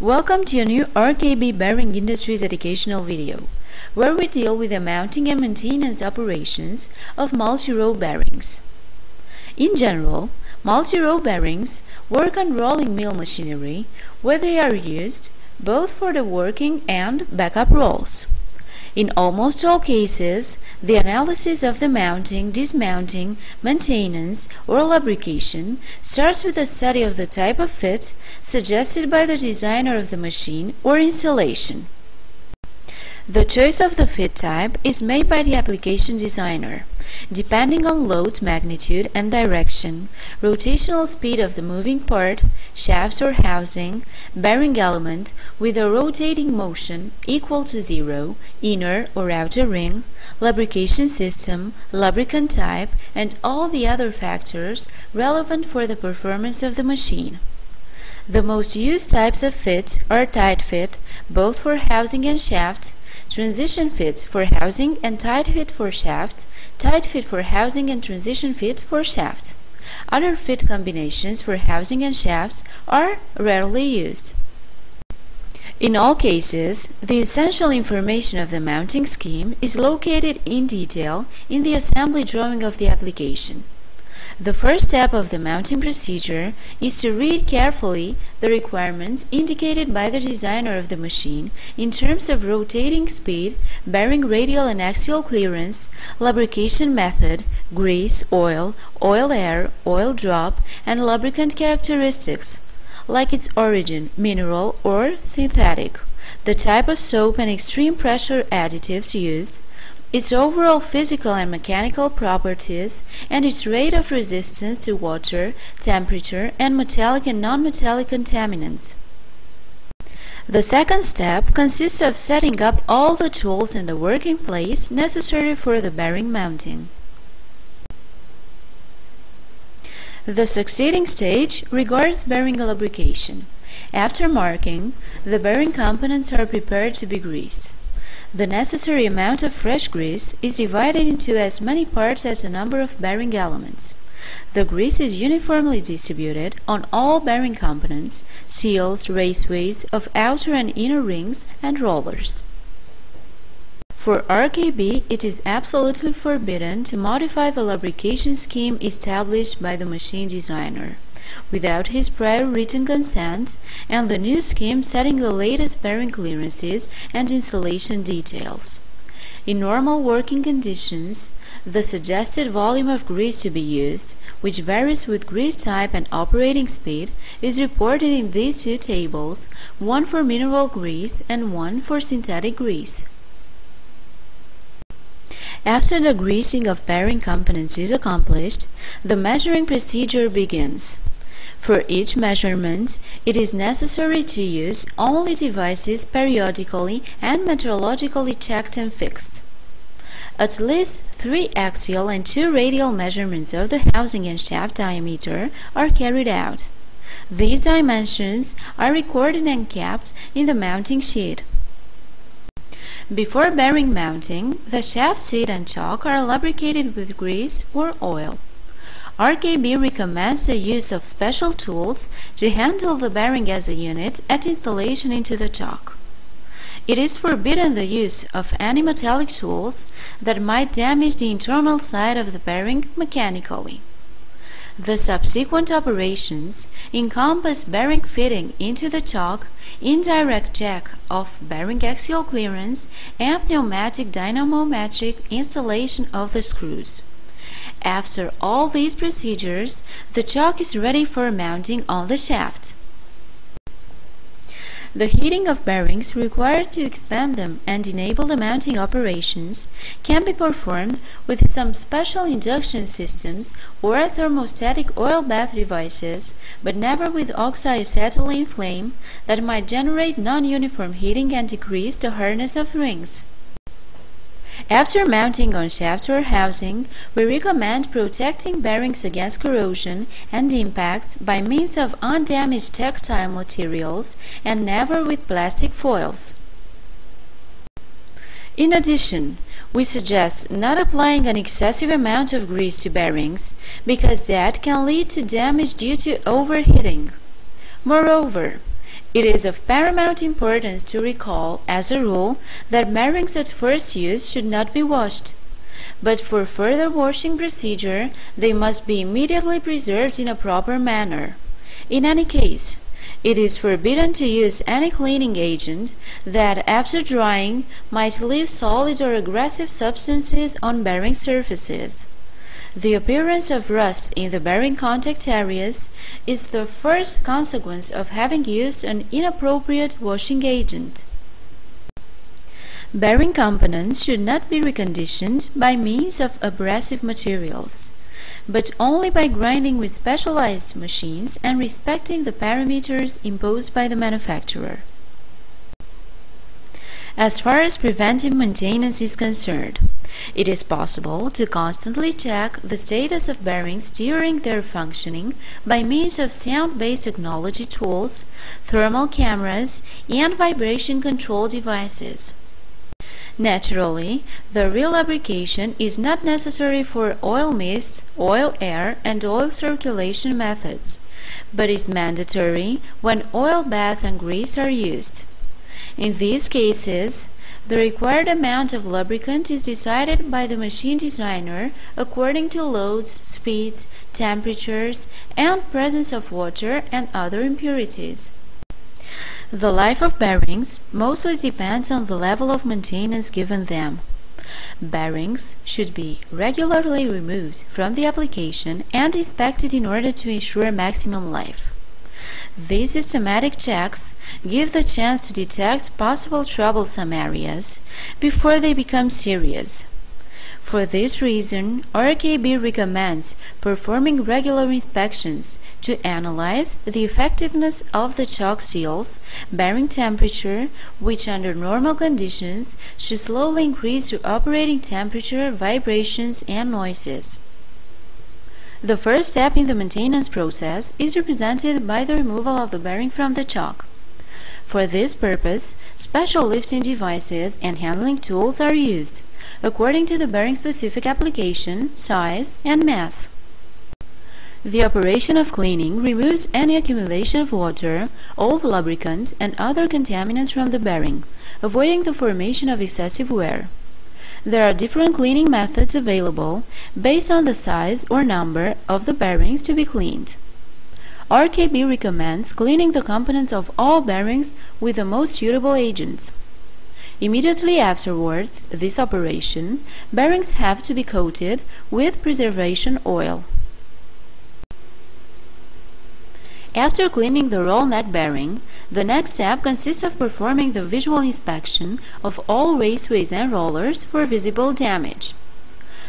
Welcome to a new RKB Bearing Industries educational video, where we deal with the mounting and maintenance operations of multi-row bearings. In general, multi-row bearings work on rolling mill machinery where they are used both for the working and backup rolls. In almost all cases, the analysis of the mounting, dismounting, maintenance, or lubrication starts with a study of the type of fit suggested by the designer of the machine or installation. The choice of the fit type is made by the application designer, depending on load magnitude and direction, rotational speed of the moving part, shafts or housing, bearing element with a rotating motion equal to zero, inner or outer ring, lubrication system, lubricant type, and all the other factors relevant for the performance of the machine. The most used types of fit are tight fit, both for housing and shaft, transition fit for housing and tight fit for shaft, tight fit for housing and transition fit for shaft. Other fit combinations for housing and shafts are rarely used. In all cases, the essential information of the mounting scheme is located in detail in the assembly drawing of the application. The first step of the mounting procedure is to read carefully the requirements indicated by the designer of the machine in terms of rotating speed, bearing radial and axial clearance, lubrication method, grease, oil, oil air, oil drop, and lubricant characteristics, like its origin, mineral or synthetic, the type of soap and extreme pressure additives used, its overall physical and mechanical properties, and its rate of resistance to water, temperature, and metallic and non-metallic contaminants. The second step consists of setting up all the tools in the working place necessary for the bearing mounting. The succeeding stage regards bearing lubrication. After marking, the bearing components are prepared to be greased. The necessary amount of fresh grease is divided into as many parts as the number of bearing elements. The grease is uniformly distributed on all bearing components, seals, raceways of outer and inner rings, and rollers. For RKB, it is absolutely forbidden to modify the lubrication scheme established by the machine designer without his prior written consent, and the new scheme setting the latest bearing clearances and installation details. In normal working conditions, the suggested volume of grease to be used, which varies with grease type and operating speed, is reported in these two tables, one for mineral grease and one for synthetic grease. After the greasing of bearing components is accomplished, the measuring procedure begins. For each measurement, it is necessary to use only devices periodically and metrologically checked and fixed. At least three axial and two radial measurements of the housing and shaft diameter are carried out. These dimensions are recorded and kept in the mounting sheet. Before bearing mounting, the shaft seat and chock are lubricated with grease or oil. RKB recommends the use of special tools to handle the bearing as a unit at installation into the chock. It is forbidden the use of any metallic tools that might damage the internal side of the bearing mechanically. The subsequent operations encompass bearing fitting into the chock, indirect check of bearing axial clearance, and pneumatic dynamometric installation of the screws. After all these procedures, the chock is ready for mounting on the shaft. The heating of bearings required to expand them and enable the mounting operations can be performed with some special induction systems or thermostatic oil bath devices, but never with oxyacetylene flame that might generate non-uniform heating and decrease the hardness of rings. After mounting on shaft or housing, we recommend protecting bearings against corrosion and impact by means of undamaged textile materials and never with plastic foils. In addition, we suggest not applying an excessive amount of grease to bearings because that can lead to damage due to overheating. Moreover, It is of paramount importance to recall, as a rule, that bearings at first use should not be washed. But for further washing procedure, they must be immediately preserved in a proper manner. In any case, it is forbidden to use any cleaning agent that, after drying, might leave solid or aggressive substances on bearing surfaces. The appearance of rust in the bearing contact areas is the first consequence of having used an inappropriate washing agent. Bearing components should not be reconditioned by means of abrasive materials, but only by grinding with specialized machines and respecting the parameters imposed by the manufacturer. As far as preventive maintenance is concerned, it is possible to constantly check the status of bearings during their functioning by means of sound-based technology tools, thermal cameras, and vibration control devices. Naturally, the real relubrication is not necessary for oil mist, oil air, and oil circulation methods, but is mandatory when oil bath and grease are used. In these cases, the required amount of lubricant is decided by the machine designer according to loads, speeds, temperatures, and presence of water and other impurities. The life of bearings mostly depends on the level of maintenance given them. Bearings should be regularly removed from the application and inspected in order to ensure maximum life. These systematic checks give the chance to detect possible troublesome areas before they become serious. For this reason, RKB recommends performing regular inspections to analyze the effectiveness of the chock seals, bearing temperature, which under normal conditions should slowly increase to operating temperature, vibrations, and noises. The first step in the maintenance process is represented by the removal of the bearing from the chock. For this purpose, special lifting devices and handling tools are used, according to the bearing-specific application, size, and mass. The operation of cleaning removes any accumulation of water, old lubricant, and other contaminants from the bearing, avoiding the formation of excessive wear. There are different cleaning methods available based on the size or number of the bearings to be cleaned. RKB recommends cleaning the components of all bearings with the most suitable agents. Immediately afterwards this operation, bearings have to be coated with preservation oil. After cleaning the roll neck bearing, the next step consists of performing the visual inspection of all raceways and rollers for visible damage.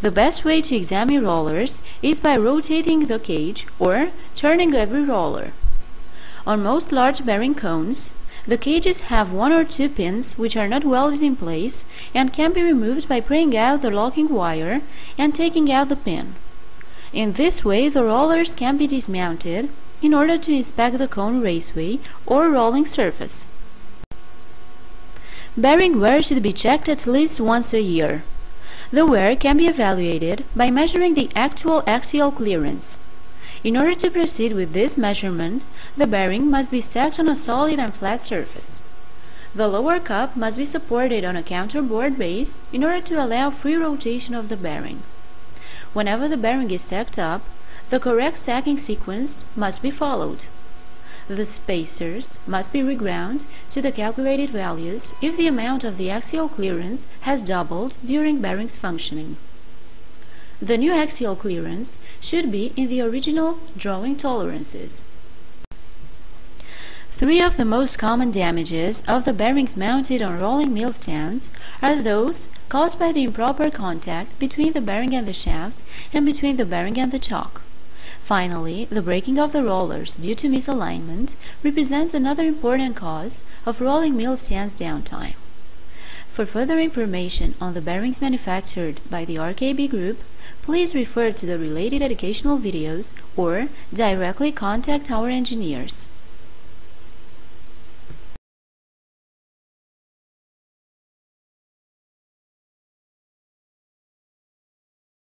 The best way to examine rollers is by rotating the cage or turning every roller. On most large bearing cones, the cages have one or two pins which are not welded in place and can be removed by prying out the locking wire and taking out the pin. In this way, the rollers can be dismounted in order to inspect the cone raceway or rolling surface. Bearing wear should be checked at least once a year. The wear can be evaluated by measuring the actual axial clearance. In order to proceed with this measurement, the bearing must be stacked on a solid and flat surface. The lower cup must be supported on a counterboard base in order to allow free rotation of the bearing. Whenever the bearing is stacked up, the correct stacking sequence must be followed. The spacers must be reground to the calculated values if the amount of the axial clearance has doubled during bearings functioning. The new axial clearance should be in the original drawing tolerances. Three of the most common damages of the bearings mounted on rolling mill stands are those caused by the improper contact between the bearing and the shaft and between the bearing and the chock. Finally, the breaking of the rollers due to misalignment represents another important cause of rolling mill stands downtime. For further information on the bearings manufactured by the RKB Group, please refer to the related educational videos or directly contact our engineers.